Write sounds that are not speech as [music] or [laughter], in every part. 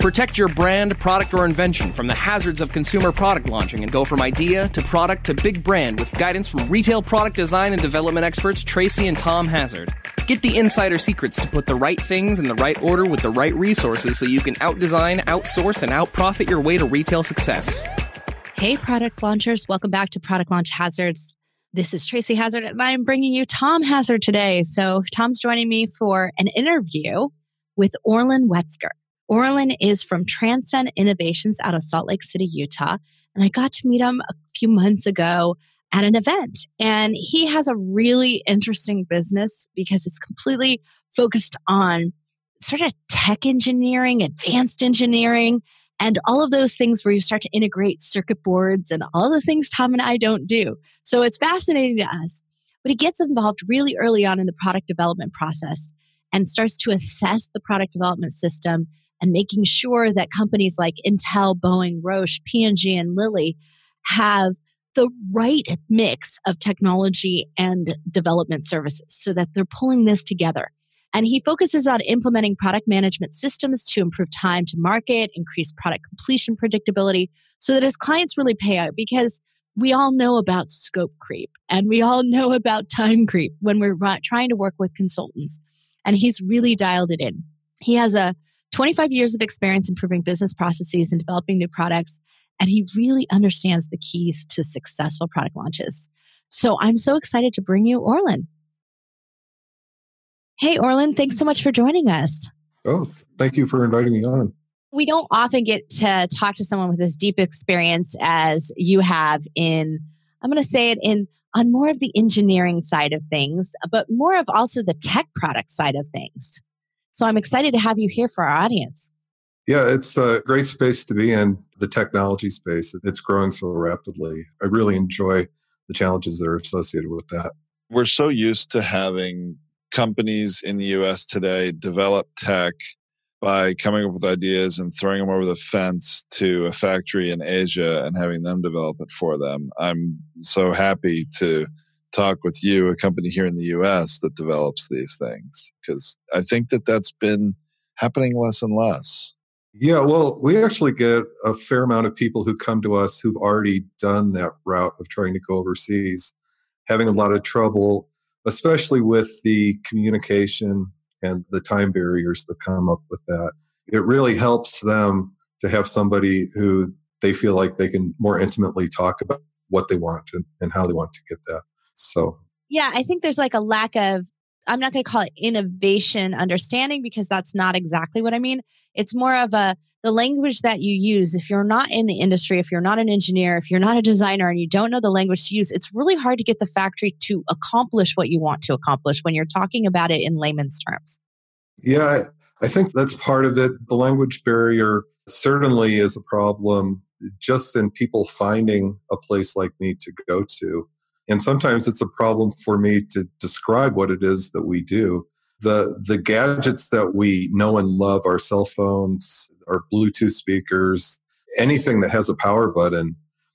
Protect your brand, product, or invention from the hazards of consumer product launching and go from idea to product to big brand with guidance from retail product design and development experts Tracy and Tom Hazzard. Get the insider secrets to put the right things in the right order with the right resources so you can outdesign, outsource, and outprofit your way to retail success. Hey, product launchers, welcome back to Product Launch Hazzards. This is Tracy Hazzard, and I'm bringing you Tom Hazzard today. So, Tom's joining me for an interview with Orlin Wetzker. Orlin is from Transcend Innovations out of Salt Lake City, Utah. And I got to meet him a few months ago at an event. And he has a really interesting business because it's completely focused on sort of tech engineering, advanced engineering, and all of those things where you start to integrate circuit boards and all the things Tom and I don't do. So it's fascinating to us. But he gets involved really early on in the product development process and starts to assess the product development system and making sure that companies like Intel, Boeing, Roche, P&G, and Lilly have the right mix of technology and development services so that they're pulling this together. And he focuses on implementing product management systems to improve time to market, increase product completion predictability, so that his clients really pay out because we all know about scope creep and we all know about time creep when we're trying to work with consultants. And he's really dialed it in. He has a 25 years of experience improving business processes and developing new products. And he really understands the keys to successful product launches. So I'm so excited to bring you Orlin. Hey, Orlin, thanks so much for joining us. Oh, thank you for inviting me on. We don't often get to talk to someone with as deep experience as you have in, I'm going to say it in on more of the engineering side of things, but more of also the tech product side of things. So I'm excited to have you here for our audience. Yeah, it's a great space to be in, the technology space. It's growing so rapidly. I really enjoy the challenges that are associated with that. We're so used to having companies in the US today develop tech by coming up with ideas and throwing them over the fence to a factory in Asia and having them develop it for them. I'm so happy to talk with you, a company here in the US that develops these things, because I think that that's been happening less and less. Yeah, well, we actually get a fair amount of people who come to us who've already done that route of trying to go overseas, having a lot of trouble, especially with the communication and the time barriers that come up with that. It really helps them to have somebody who they feel like they can more intimately talk about what they want and, and how they want to get that. So, yeah, I think there's like a lack of, I'm not going to call it innovation understanding because that's not exactly what I mean. It's more of a, the language that you use. If you're not in the industry, if you're not an engineer, if you're not a designer and you don't know the language to use, it's really hard to get the factory to accomplish what you want to accomplish when you're talking about it in layman's terms. Yeah, I, I think that's part of it. The language barrier certainly is a problem just in people finding a place like me to go to. And sometimes it's a problem for me to describe what it is that we do. The, the gadgets that we know and love, our cell phones, our Bluetooth speakers, anything that has a power button,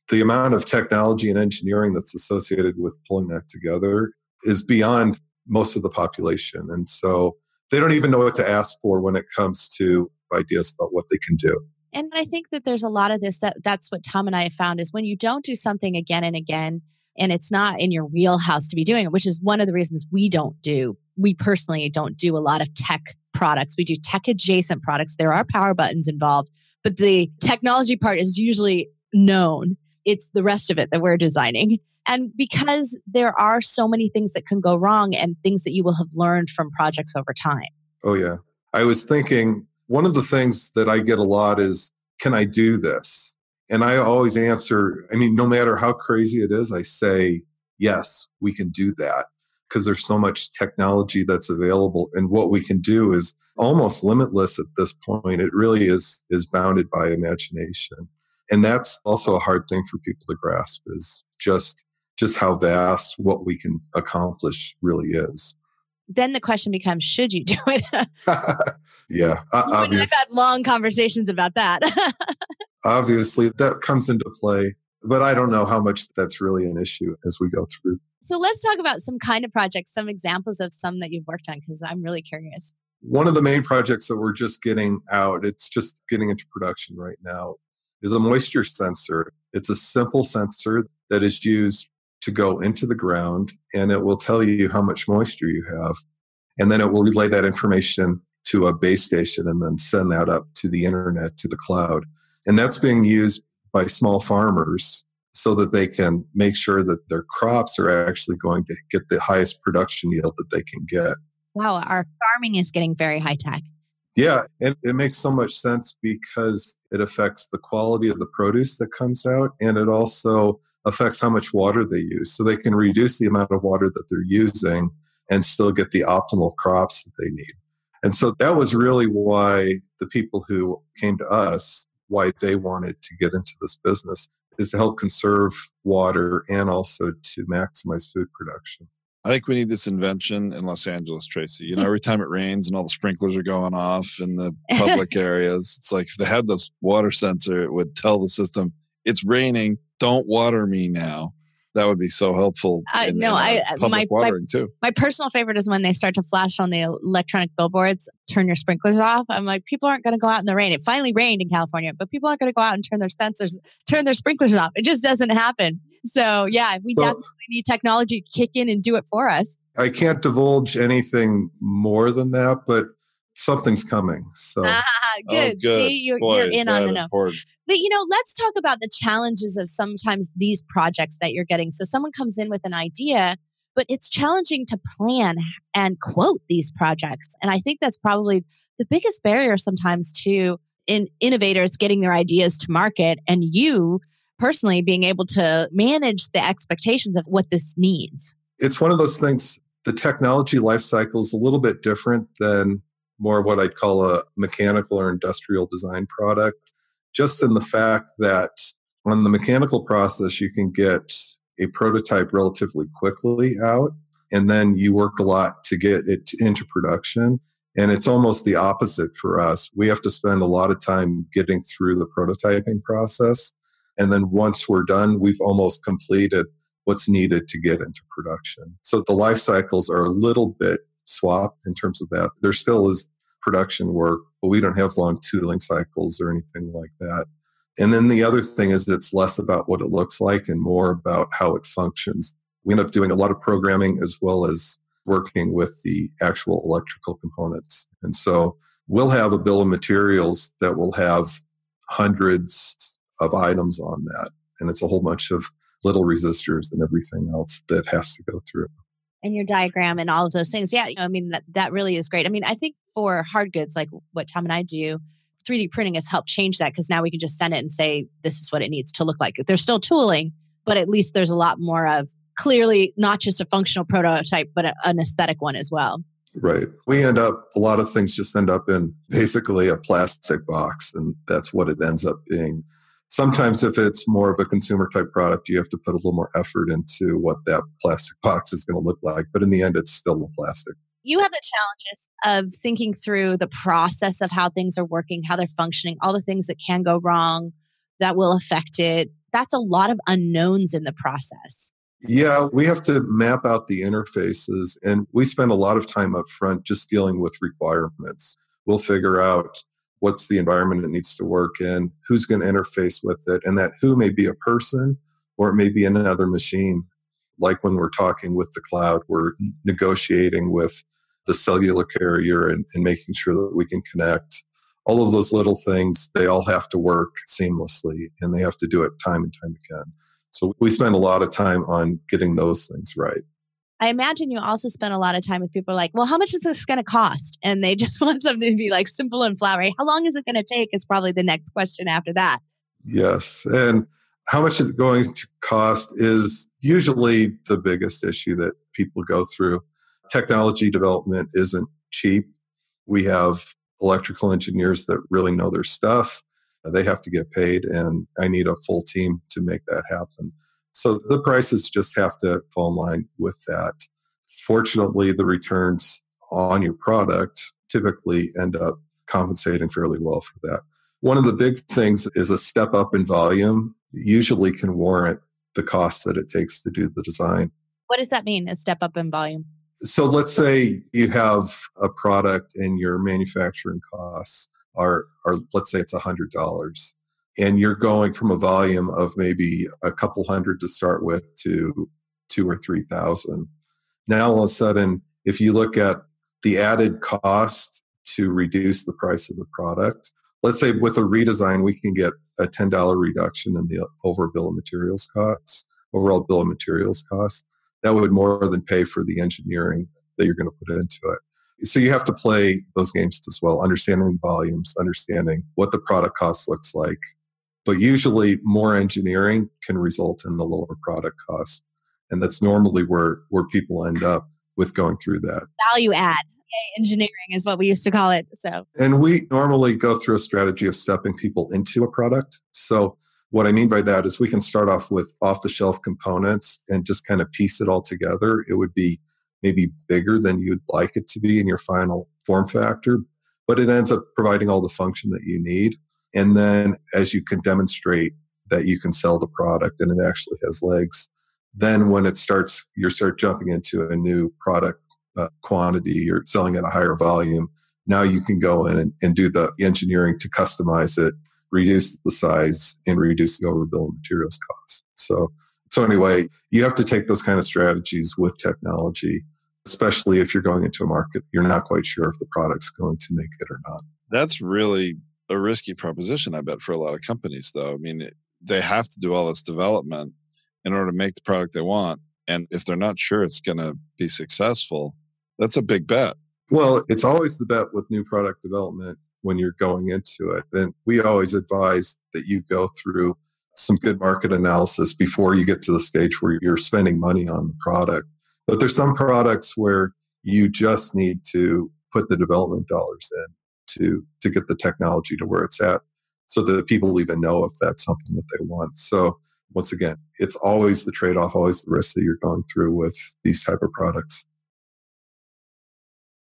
the amount of technology and engineering that's associated with pulling that together is beyond most of the population. And so they don't even know what to ask for when it comes to ideas about what they can do. And I think that there's a lot of this that that's what Tom and I have found is when you don't do something again and again, and it's not in your wheelhouse to be doing it, which is one of the reasons we don't do, we personally don't do a lot of tech products. We do tech adjacent products. There are power buttons involved, but the technology part is usually known. It's the rest of it that we're designing. And because there are so many things that can go wrong and things that you will have learned from projects over time. Oh, yeah. I was thinking one of the things that I get a lot is, can I do this? And I always answer, I mean, no matter how crazy it is, I say, yes, we can do that because there's so much technology that's available. And what we can do is almost limitless at this point. It really is, is bounded by imagination. And that's also a hard thing for people to grasp is just, just how vast what we can accomplish really is. Then the question becomes, should you do it? [laughs] yeah. I've had long conversations about that. [laughs] obviously that comes into play but i don't know how much that's really an issue as we go through so let's talk about some kind of projects some examples of some that you've worked on because i'm really curious One of the main projects that we're just getting out, it's just getting into production right now, is a moisture sensor. It's a simple sensor that is used to go into the ground and it will tell you how much moisture you have. And then it will relay that information to a base station and then send that up to the internet, to the cloud. And that's being used by small farmers so that they can make sure that their crops are actually going to get the highest production yield that they can get. Wow, our farming is getting very high tech. Yeah, and it makes so much sense because it affects the quality of the produce that comes out and it also affects how much water they use. So they can reduce the amount of water that they're using and still get the optimal crops that they need. And so that was really why the people who came to us, why they wanted to get into this business is to help conserve water and also to maximize food production. I think we need this invention in Los Angeles, Tracy. You know, [laughs] every time it rains and all the sprinklers are going off in the [laughs] public areas, it's like if they had this water sensor, it would tell the system, it's raining, don't water me now that would be so helpful. Uh, no, uh, I my, watering my, too. My personal favorite is when they start to flash on the electronic billboards. Turn your sprinklers off. I'm like, people aren't going to go out in the rain. It finally rained in California, but people aren't going to go out and turn their sensors, turn their sprinklers off. It just doesn't happen. So yeah, we well, definitely need technology to kick in and do it for us. I can't divulge anything more than that, but something's coming. So ah, good. Oh, good. See, you're, Boy, you're in on the know. But you know, let's talk about the challenges of sometimes these projects that you're getting. So someone comes in with an idea, but it's challenging to plan and quote these projects. And I think that's probably the biggest barrier sometimes to in innovators getting their ideas to market and you personally being able to manage the expectations of what this needs. It's one of those things the technology life cycle is a little bit different than more of what I'd call a mechanical or industrial design product just in the fact that on the mechanical process, you can get a prototype relatively quickly out, and then you work a lot to get it into production. And it's almost the opposite for us. We have to spend a lot of time getting through the prototyping process. And then once we're done, we've almost completed what's needed to get into production. So the life cycles are a little bit swapped in terms of that. There still is production work, but we don't have long tooling cycles or anything like that. And then the other thing is it's less about what it looks like and more about how it functions. We end up doing a lot of programming as well as working with the actual electrical components. And so we'll have a bill of materials that will have hundreds of items on that. And it's a whole bunch of little resistors and everything else that has to go through and your diagram and all of those things. Yeah, I mean that, that really is great. I mean, I think for hard goods like what Tom and I do, 3D printing has helped change that because now we can just send it and say this is what it needs to look like. There's still tooling, but at least there's a lot more of clearly not just a functional prototype, but an aesthetic one as well. Right. We end up, a lot of things just end up in basically a plastic box, and that's what it ends up being. Sometimes, if it's more of a consumer type product, you have to put a little more effort into what that plastic box is going to look like. But in the end, it's still a plastic. You have the challenges of thinking through the process of how things are working, how they're functioning, all the things that can go wrong that will affect it. That's a lot of unknowns in the process. Yeah, we have to map out the interfaces, and we spend a lot of time up front just dealing with requirements. We'll figure out what's the environment it needs to work in, who's going to interface with it, and that who may be a person or it may be another machine. Like when we're talking with the cloud, we're negotiating with the cellular carrier and, and making sure that we can connect. All of those little things, they all have to work seamlessly and they have to do it time and time again. So we spend a lot of time on getting those things right. I imagine you also spend a lot of time with people like, well, how much is this going to cost? And they [laughs] just want something to be like simple and flowery. How long is it going to take? Is probably the next question after that. Yes. And how much is it going to cost is usually the biggest issue that people go through. Technology development isn't cheap. We have electrical engineers that really know their stuff. They have to get paid, and I need a full team to make that happen. So the prices just have to fall in line with that. Fortunately, the returns on your product typically end up compensating fairly well for that. One of the big things is a step up in volume usually can warrant the cost that it takes to do the design. What does that mean, a step up in volume? So let's say you have a product and your manufacturing costs are, are let's say it's $100 and you're going from a volume of maybe a couple hundred to start with to two or 3,000. Now all of a sudden, if you look at the added cost to reduce the price of the product, let's say with a redesign, we can get a $10 reduction in the overall bill of materials costs, overall bill of materials cost. That would more than pay for the engineering that you're going to put into it. So you have to play those games as well, understanding volumes, understanding what the product cost looks like. But usually more engineering can result in the lower product cost. And that's normally where, where people end up with going through that. Value add engineering is what we used to call it. So, and we normally go through a strategy of stepping people into a product. So, what I mean by that is we can start off with off the shelf components and just kind of piece it all together. It would be maybe bigger than you'd like it to be in your final form factor, but it ends up providing all the function that you need. And then as you can demonstrate that you can sell the product and it actually has legs, then when it starts, you start jumping into a new product uh, quantity, you're selling at a higher volume. Now you can go in and, and do the engineering to customize it, reduce the size, and reduce the overbill materials cost. So, so anyway, you have to take those kind of strategies with technology, especially if you're going into a market you're not quite sure if the product's going to make it or not. That's really a risky proposition, I bet, for a lot of companies, though. I mean, they have to do all this development in order to make the product they want. And if they're not sure it's going to be successful, that's a big bet. Well, it's always the bet with new product development when you're going into it. And we always advise that you go through some good market analysis before you get to the stage where you're spending money on the product. But there's some products where you just need to put the development dollars in to to get the technology to where it's at so that people even know if that's something that they want. So once again, it's always the trade-off, always the risk that you're going through with these type of products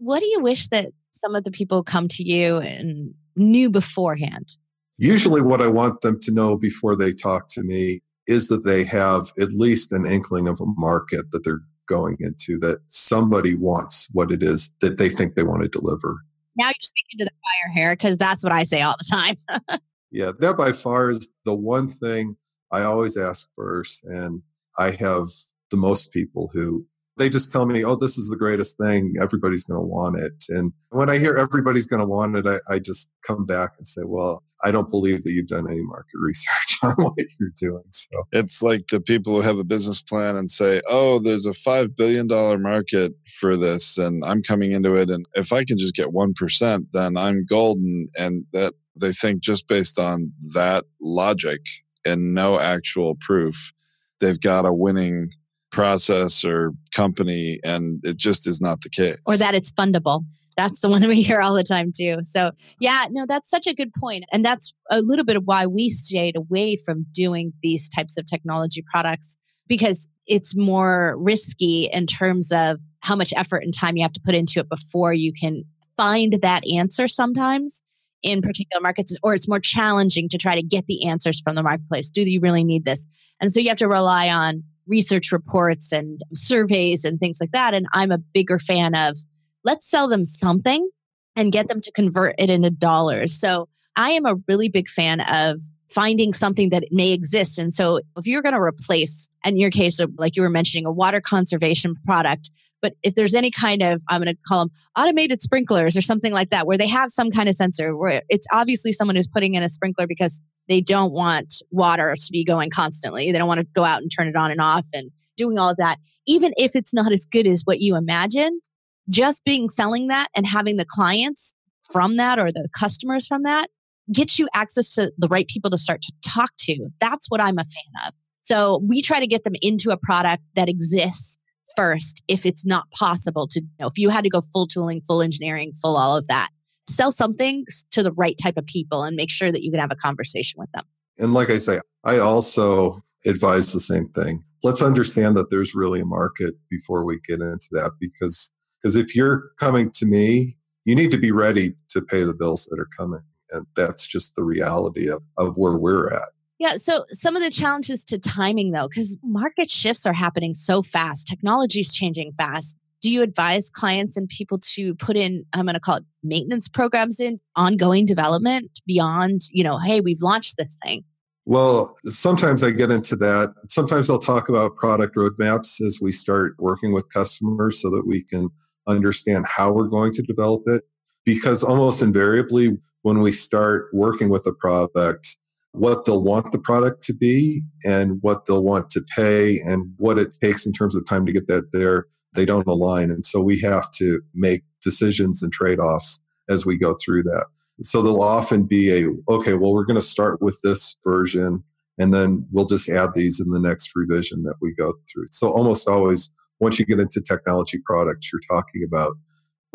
what do you wish that some of the people come to you and knew beforehand? Usually, what I want them to know before they talk to me is that they have at least an inkling of a market that they're going into, that somebody wants what it is that they think they want to deliver. Now you're speaking to the fire here because that's what I say all the time. [laughs] yeah, that by far is the one thing I always ask first. And I have the most people who they just tell me, oh, this is the greatest thing. Everybody's going to want it. And when I hear everybody's going to want it, I, I, just come back and say, well, I don't believe that you've done any market research [laughs] on what you're doing. So it's like the people who have a business plan and say, oh, there's a $5 billion market for this and I'm coming into it. And if I can just get 1%, then I'm golden. And that they think just based on that logic and no actual proof, they've got a winning process or company and it just is not the case. Or that it's fundable. That's the one [laughs] we hear all the time too. So yeah no that's such a good point and that's a little bit of why we stayed away from doing these types of technology products because it's more risky in terms of how much effort and time you have to put into it before you can find that answer sometimes in particular markets or it's more challenging to try to get the answers from the marketplace. Do you really need this? And so you have to rely on research reports and surveys and things like that. And I'm a bigger fan of let's sell them something and get them to convert it into dollars. So I am a really big fan of finding something that may exist. And so if you're going to replace, in your case, uh, like you were mentioning, a water conservation product, but if there's any kind of, I'm going to call them automated sprinklers or something like that, where they have some kind of sensor where it's obviously someone who's putting in a sprinkler because they don't want water to be going constantly. They don't want to go out and turn it on and off and doing all of that. Even if it's not as good as what you imagined, just being selling that and having the clients from that or the customers from that gets you access to the right people to start to talk to. That's what I'm a fan of. So we try to get them into a product that exists first if it's not possible to you know if you had to go full tooling full engineering full all of that sell something to the right type of people and make sure that you can have a conversation with them. And like I say, I also advise the same thing. Let's understand that there's really a market before we get into that because because if you're coming to me, you need to be ready to pay the bills that are coming. And that's just the reality of, of where we're at. Yeah. So some of the challenges to timing though, because market shifts are happening so fast, technology is changing fast do you advise clients and people to put in i'm going to call it maintenance programs in ongoing development beyond you know hey we've launched this thing. Well sometimes i get into that. Sometimes i'll talk about product roadmaps as we start working with customers so that we can understand how we're going to develop it. Because almost invariably when we start working with a product what they'll want the product to be and what they'll want to pay and what it takes in terms of time to get that there they don't align. And so we have to make decisions and trade offs as we go through that. So there'll often be a, okay, well, we're going to start with this version and then we'll just add these in the next revision that we go through. So almost always, once you get into technology products, you're talking about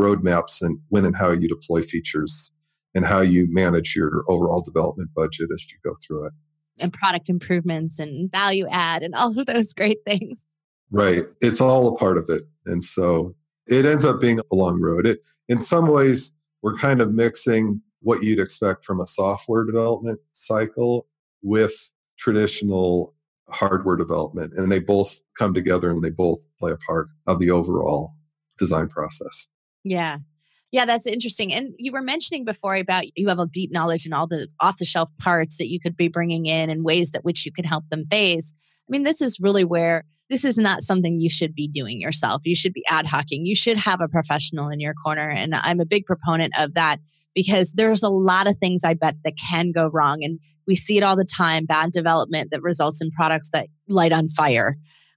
roadmaps and when and how you deploy features and how you manage your overall development budget as you go through it. And product improvements and value add and all of those great things. Right. It's all a part of it. And so it ends up being a long road. It, in some ways, we're kind of mixing what you'd expect from a software development cycle with traditional hardware development. And they both come together and they both play a part of the overall design process. Yeah. Yeah, that's interesting. And you were mentioning before about you have a deep knowledge in all the off the shelf parts that you could be bringing in and ways that which you can help them phase. I mean, this is really where this is not something you should be doing yourself. You should be ad hocing. You should have a professional in your corner. And I'm a big proponent of that because there's a lot of things I bet that can go wrong. And we see it all the time bad development that results in products that light on fire.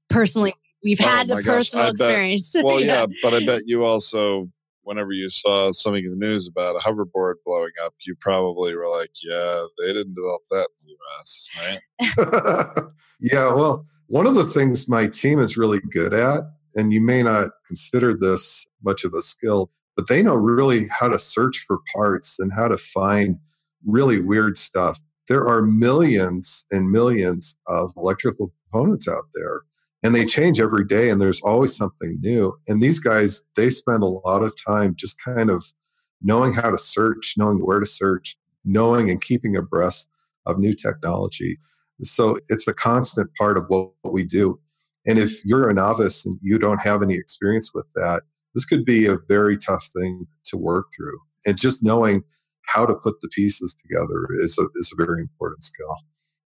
Personally, we've oh had a personal experience. Bet, [laughs] well, yeah, but I bet you also, whenever you saw something in the news about a hoverboard blowing up, you probably were like, yeah, they didn't develop that in the US, right? [laughs] [laughs] yeah, well, one of the things my team is really good at, and you may not consider this much of a skill, but they know really how to search for parts and how to find really weird stuff. There are millions and millions of electrical components out there, and they change every day, and there's always something new. And these guys, they spend a lot of time just kind of knowing how to search, knowing where to search, knowing and keeping abreast of new technology. So it's a constant part of what, what we do. And if you're a novice and you don't have any experience with that, this could be a very tough thing to work through. And just knowing how to put the pieces together is a, is a very important skill.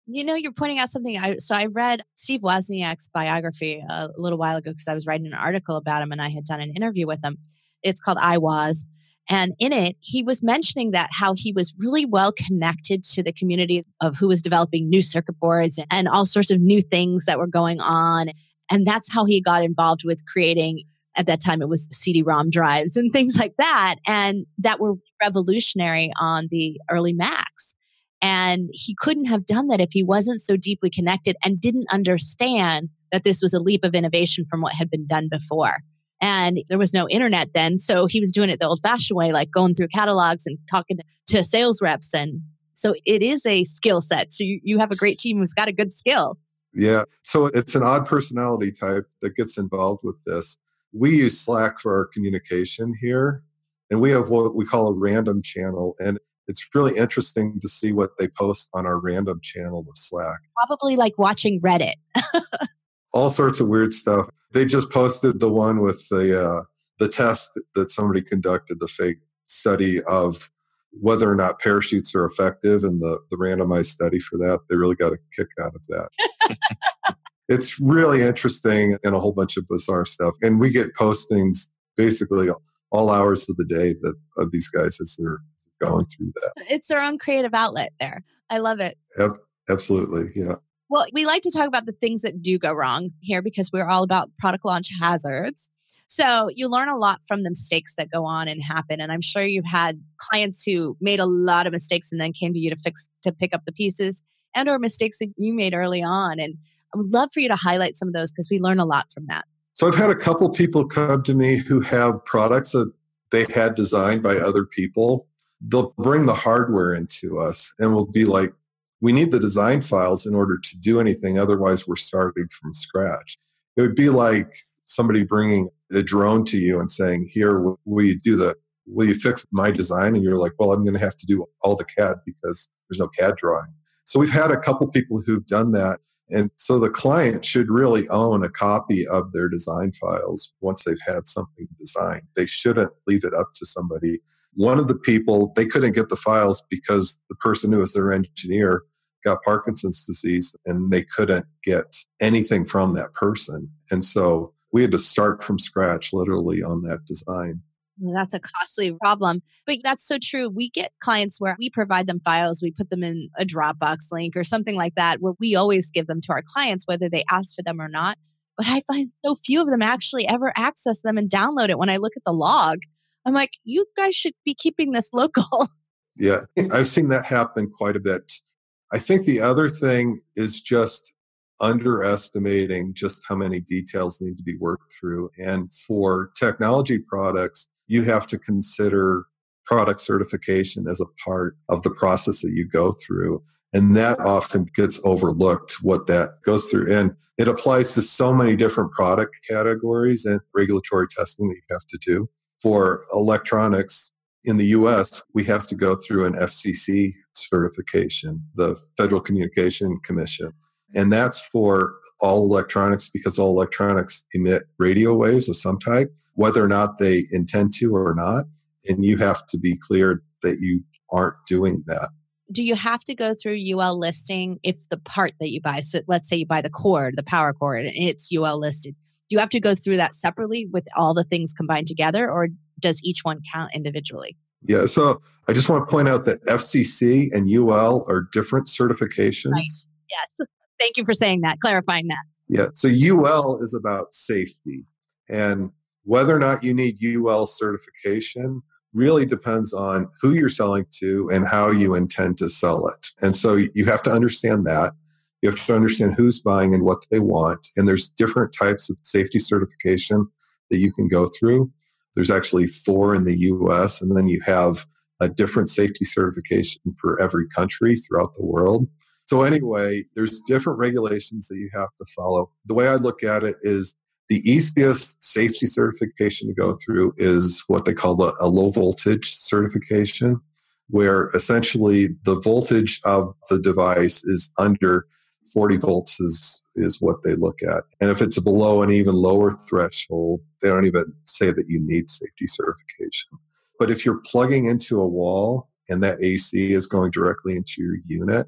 You know, you're pointing out something. I so I read Steve Wozniak's biography a little while ago because I was writing an article about him and I had done an interview with him. It's called iWoz, and in it, he was mentioning that how he was really well connected to the community of who was developing new circuit boards and all sorts of new things that were going on. And that's how he got involved with creating, at that time, it was CD ROM drives and things like that. And that were revolutionary on the early Macs. And he couldn't have done that if he wasn't so deeply connected and didn't understand that this was a leap of innovation from what had been done before. And there was no internet then. So he was doing it the old fashioned way, like going through catalogs and talking to sales reps. And so it is a skill set. So you, you have a great team who's got a good skill. Yeah. So it's an odd personality type that gets involved with this. We use Slack for our communication here, and we have what we call a random channel. And it's really interesting to see what they post on our random channel of Slack. Probably like watching Reddit. [laughs] all sorts of weird stuff. They just posted the one with the uh, the test that somebody conducted, the fake study of whether or not parachutes are effective, and the the randomized study for that. They really got a kick out of that. [laughs] it's really interesting and a whole bunch of bizarre stuff. And we get postings basically all hours of the day that of these guys as they're going through that. It's their own creative outlet there. I love it. Yep, absolutely. Yeah. Well, we like to talk about the things that do go wrong here because we're all about product launch hazards. So you learn a lot from the mistakes that go on and happen. And I'm sure you've had clients who made a lot of mistakes and then came to you to fix to pick up the pieces and or mistakes that you made early on. And I would love for you to highlight some of those because we learn a lot from that. So I've had a couple people come to me who have products that they had designed by other people. They'll bring the hardware into us and we'll be like, we need the design files in order to do anything. Otherwise, we're starting from scratch. It would be like somebody bringing a drone to you and saying, Here, will you do the, will you fix my design? And you're like, Well, I'm going to have to do all the CAD because there's no CAD drawing. So we've had a couple people who've done that. And so the client should really own a copy of their design files once they've had something designed. They shouldn't leave it up to somebody. One of the people, they couldn't get the files because the person who was their engineer got Parkinson's disease and they couldn't get anything from that person. And so we had to start from scratch literally on that design. That's a costly problem. But that's so true. We get clients where we provide them files, we put them in a Dropbox link or something like that, where we always give them to our clients, whether they ask for them or not. But I find so few of them actually ever access them and download it. When I look at the log, I'm like, you guys should be keeping this local. [laughs] Yeah, I've seen that happen quite a bit. I think the other thing is just underestimating just how many details need to be worked through. And for technology products, you have to consider product certification as a part of the process that you go through. And that often gets overlooked what that goes through. And it applies to so many different product categories and regulatory testing that you have to do. For electronics in the US, we have to go through an FCC certification, the Federal Communication Commission. And that's for all electronics because all electronics emit radio waves of some type, whether or not they intend to or not. And you have to be clear that you aren't doing that. Do you have to go through UL listing if the part that you buy, so let's say you buy the cord, the power cord, and it's UL listed, do you have to go through that separately with all the things combined together, or does each one count individually? Yeah, so I just want to point out that FCC and UL are different certifications. Right. Yes. Thank you for saying that, clarifying that. Yeah. So UL is about safety. And whether or not you need UL certification really depends on who you're selling to and how you intend to sell it. And so you have to understand that. You have to understand who's buying and what they want. And there's different types of safety certification that you can go through. There's actually four in the US, and then you have a different safety certification for every country throughout the world. So, anyway, there's different regulations that you have to follow. The way I look at it is the easiest safety certification to go through is what they call a, a low voltage certification, where essentially the voltage of the device is under 40 volts is is what they look at. And if it's below an even lower threshold, they don't even say that you need safety certification. But if you're plugging into a wall and that AC is going directly into your unit,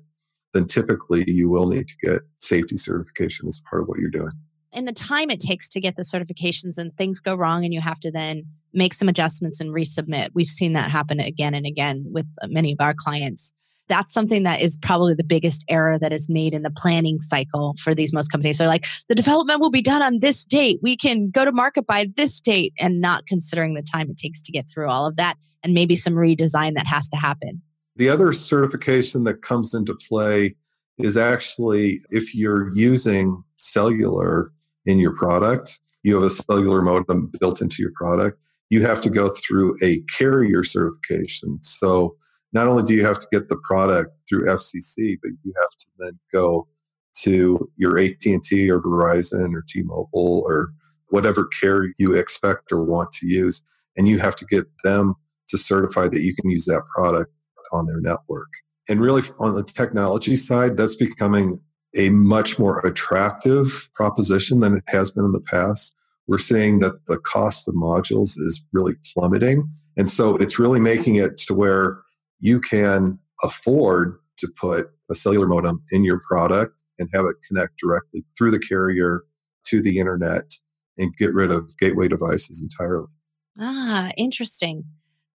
then typically you will need to get safety certification as part of what you're doing. And the time it takes to get the certifications and things go wrong and you have to then make some adjustments and resubmit. We've seen that happen again and again with many of our clients that's something that is probably the biggest error that is made in the planning cycle for these most companies. They're like, the development will be done on this date. We can go to market by this date and not considering the time it takes to get through all of that and maybe some redesign that has to happen. The other certification that comes into play is actually if you're using cellular in your product, you have a cellular modem built into your product, you have to go through a carrier certification. So not only do you have to get the product through FCC, but you have to then go to your AT&T or Verizon or T-Mobile or whatever carrier you expect or want to use, and you have to get them to certify that you can use that product on their network. And really, on the technology side, that's becoming a much more attractive proposition than it has been in the past. We're seeing that the cost of modules is really plummeting. And so it's really making it to where you can afford to put a cellular modem in your product and have it connect directly through the carrier to the internet and get rid of gateway devices entirely. Ah, interesting.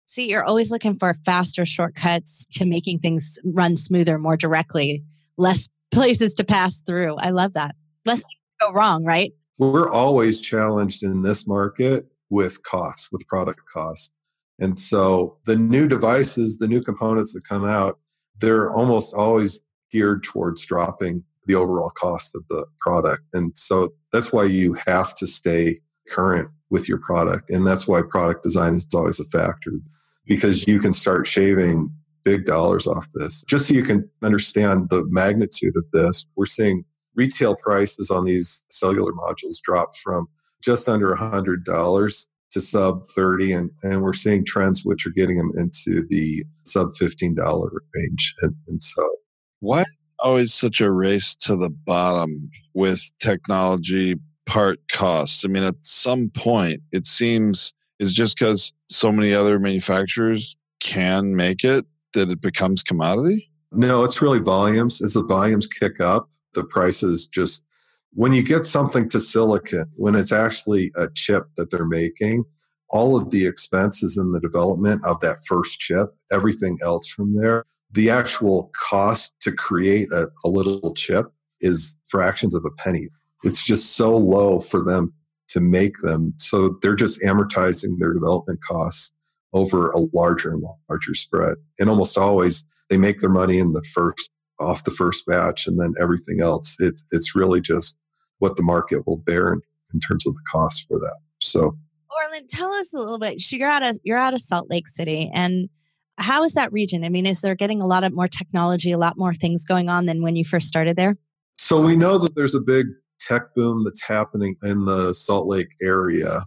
See, you're always looking for faster shortcuts to making things run smoother, more directly, less [laughs] places to pass through. I love that. Less things go wrong, right? We're always challenged in this market with costs, with product cost. And so the new devices, the new components that come out, they're almost always geared towards dropping the overall cost of the product. And so that's why you have to stay current with your product. And that's why product design is always a factor because you can start shaving big dollars off this. Just so you can understand the magnitude of this, we're seeing retail prices on these cellular modules drop from just under $100 to sub 30 and, and we're seeing trends which are getting them into the sub $15 range and, and so what always such a race to the bottom with technology part costs? I mean, at some point, it seems is just because so many other manufacturers can make it that it becomes commodity? No, it's really volumes. As the volumes kick up, the prices just when you get something to silicon, when it's actually a chip that they're making, all of the expenses in the development of that first chip, everything else from there, the actual cost to create a, a little chip is fractions of a penny. It's just so low for them to make them. So they're just amortizing their development costs over a larger and larger spread. And almost always they make their money in the first off the first batch and then everything else. It, it's really just what the market will bear in, in terms of the cost for that. So Orlin, tell us a little bit. So you're out of you're out of Salt Lake City and how is that region? I mean, is there getting a lot of more technology, a lot more things going on than when you first started there? So we know that there's a big tech boom that's happening in the Salt Lake area.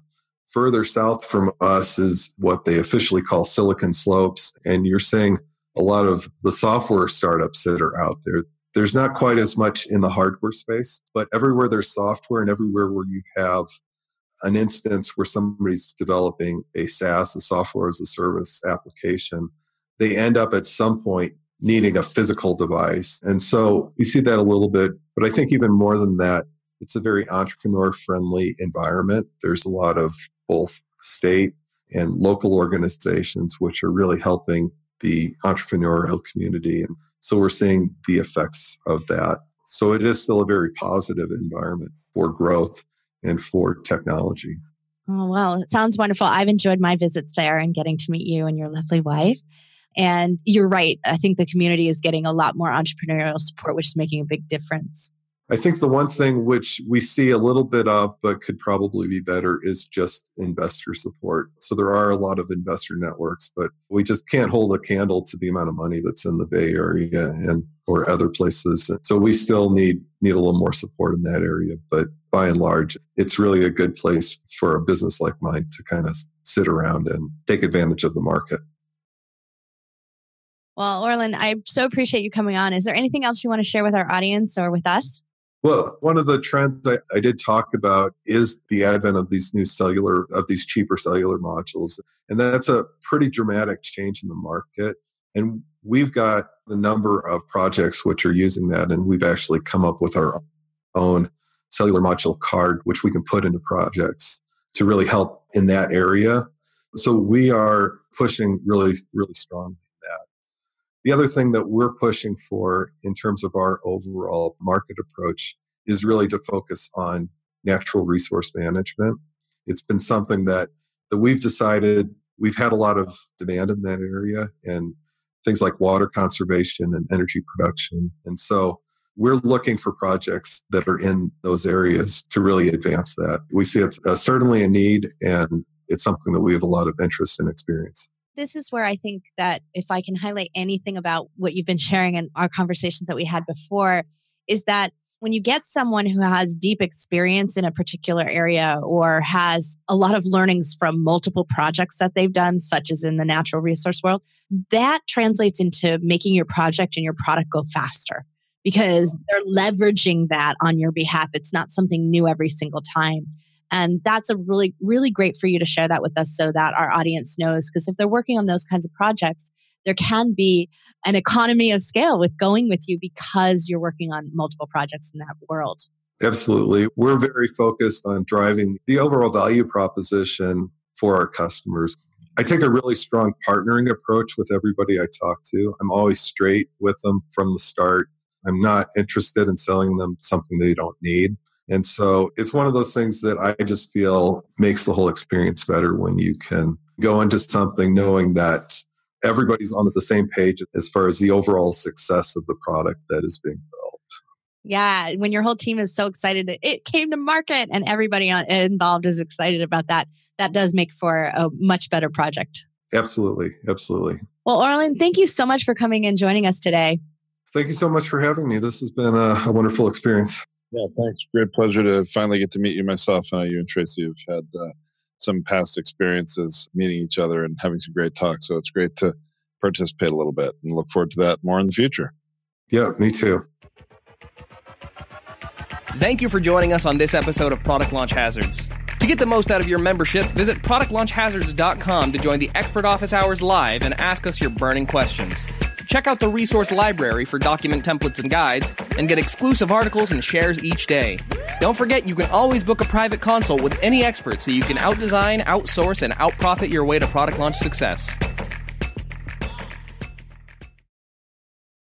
Further south from us is what they officially call Silicon Slopes. And you're seeing a lot of the software startups that are out there. There's not quite as much in the hardware space, but everywhere there's software and everywhere where you have an instance where somebody's developing a SaaS, a software as a service application, they end up at some point needing a physical device. And so we see that a little bit, but I think even more than that, it's a very entrepreneur friendly environment. There's a lot of both state and local organizations which are really helping the entrepreneurial community. And so we're seeing the effects of that. So it is still a very positive environment for growth and for technology. Oh, well, it sounds wonderful. I've enjoyed my visits there and getting to meet you and your lovely wife. And you're right. I think the community is getting a lot more entrepreneurial support, which is making a big difference. I think the one thing which we see a little bit of, but could probably be better, is just investor support. So there are a lot of investor networks, but we just can't hold a candle to the amount of money that's in the Bay Area and or other places. So we still need need a little more support in that area. But by and large, it's really a good place for a business like mine to kind of sit around and take advantage of the market. Well, Orlin, I so appreciate you coming on. Is there anything else you want to share with our audience or with us? Well, one of the trends I, I, did talk about is the advent of these new cellular, of these cheaper cellular modules. And that's a pretty dramatic change in the market. And we've got a number of projects which are using that. And we've actually come up with our own cellular module card, which we can put into projects to really help in that area. So we are pushing really, really strong the other thing that we're pushing for in terms of our overall market approach is really to focus on natural resource management. It's been something that, that we've decided we've had a lot of demand in that area and things like water conservation and energy production. And so we're looking for projects that are in those areas to really advance that. We see it's uh, certainly a need and it's something that we have a lot of interest and experience this is where I think that if I can highlight anything about what you've been sharing in our conversations that we had before, is that when you get someone who has deep experience in a particular area or has a lot of learnings from multiple projects that they've done, such as in the natural resource world, that translates into making your project and your product go faster because they're leveraging that on your behalf. It's not something new every single time. And that's a really, really great for you to share that with us so that our audience knows. Because if they're working on those kinds of projects, there can be an economy of scale with going with you because you're working on multiple projects in that world. Absolutely. We're very focused on driving the overall value proposition for our customers. I take a really strong partnering approach with everybody I talk to. I'm always straight with them from the start. I'm not interested in selling them something they don't need. And so it's one of those things that I just feel makes the whole experience better when you can go into something knowing that everybody's on the same page as far as the overall success of the product that is being developed. Yeah, when your whole team is so excited that it came to market and everybody involved is excited about that, that does make for a much better project. Absolutely, absolutely. Well, Orlin, thank you so much for coming and joining us today. Thank you so much for having me. This has been a, a wonderful experience. Yeah, thanks. Great pleasure to finally get to meet you myself. I know you and Tracy have had uh, some past experiences meeting each other and having some great talks. So it's great to participate a little bit and look forward to that more in the future. Yeah, me too. Thank you for joining us on this episode of Product Launch Hazzards. To get the most out of your membership, visit productlaunchhazzards.com to join the expert office hours live and ask us your burning questions. Check out the resource library for document templates and guides, and get exclusive articles and shares each day. Don't forget, you can always book a private consult with any expert so you can outdesign, outsource, and outprofit your way to product launch success.